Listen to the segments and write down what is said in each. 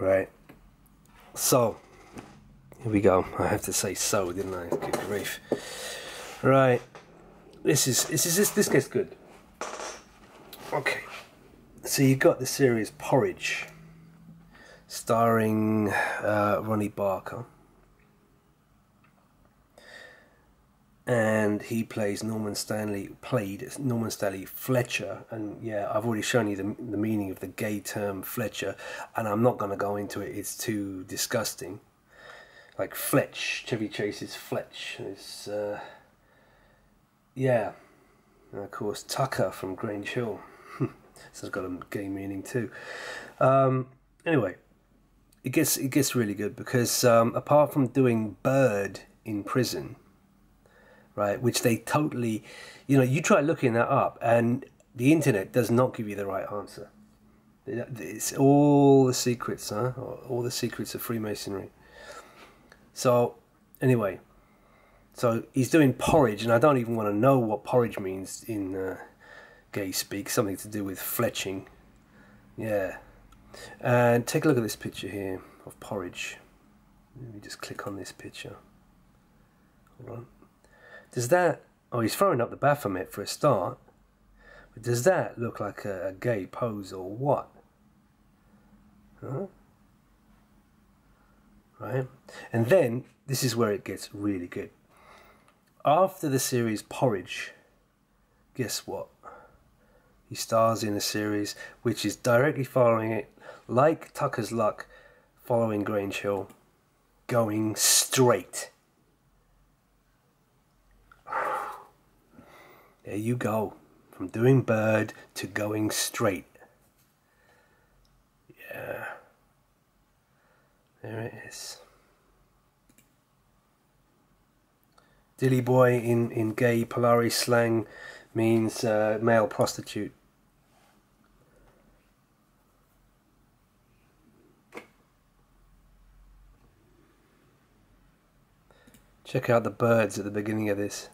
Right. So, here we go. I have to say so, didn't I? Good grief. Right. This is this is this this gets good. Okay. So you got the series Porridge, starring uh, Ronnie Barker. And he plays Norman Stanley played Norman Stanley Fletcher. And yeah I've already shown you the, the meaning of the gay term Fletcher and I'm not going to go into it. It's too disgusting. Like Fletch Chevy Chase's Fletch is uh, yeah. And of course Tucker from Grange Hill. So it's got a gay meaning too. Um, anyway it gets it gets really good because um, apart from doing Bird in prison right? Which they totally, you know, you try looking that up, and the internet does not give you the right answer. It's all the secrets, huh? All the secrets of Freemasonry. So, anyway, so he's doing porridge, and I don't even want to know what porridge means in uh, gay speak. Something to do with fletching. Yeah. And take a look at this picture here of porridge. Let me just click on this picture. Hold on. Does that... Oh, he's throwing up the Baphomet for a start. But does that look like a, a gay pose or what? Huh? Right? And then, this is where it gets really good. After the series Porridge, guess what? He stars in a series which is directly following it, like Tucker's Luck, following Grange Hill, going straight. There you go. From doing bird to going straight. Yeah. There it is. Dilly boy in, in gay Polaris slang means uh, male prostitute. Check out the birds at the beginning of this.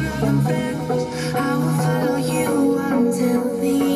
I will follow you until the end.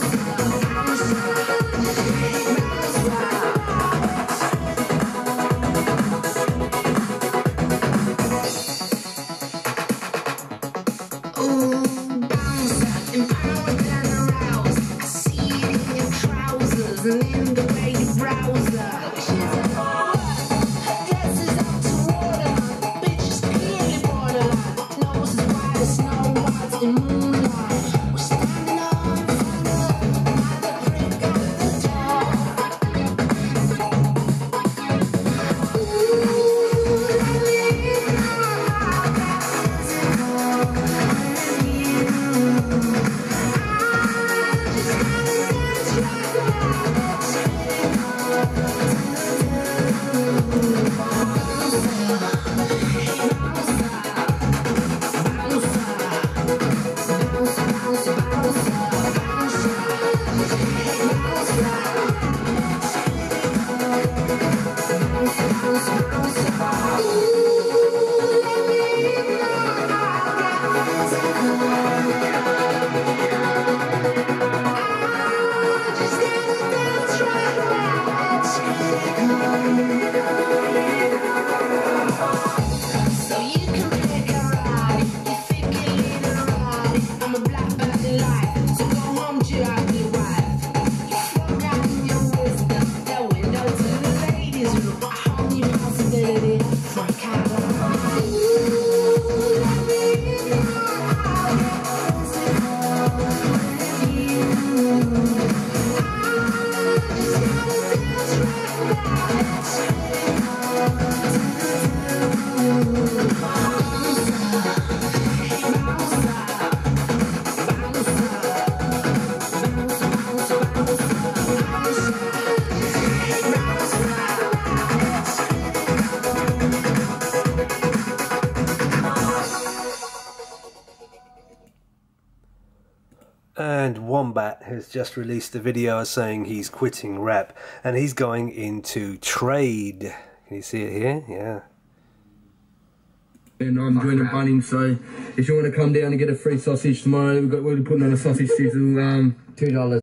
Deus. you. And Wombat has just released a video saying he's quitting rap and he's going into trade. Can you see it here? Yeah. And I'm doing a bunning, so if you want to come down and get a free sausage tomorrow, we've got, we're putting on a sausage sizzle, um, $2.